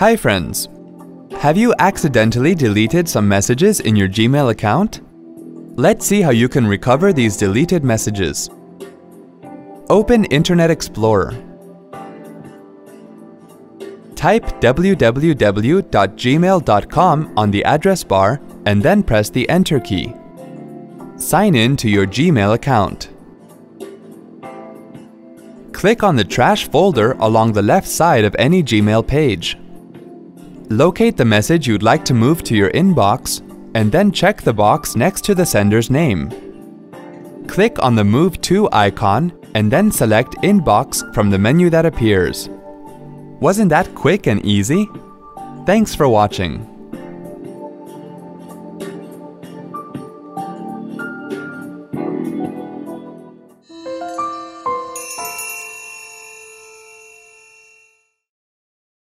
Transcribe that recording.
Hi friends! Have you accidentally deleted some messages in your Gmail account? Let's see how you can recover these deleted messages. Open Internet Explorer. Type www.gmail.com on the address bar and then press the Enter key. Sign in to your Gmail account. Click on the Trash folder along the left side of any Gmail page. Locate the message you'd like to move to your inbox and then check the box next to the sender's name. Click on the Move To icon and then select Inbox from the menu that appears. Wasn't that quick and easy? Thanks for watching.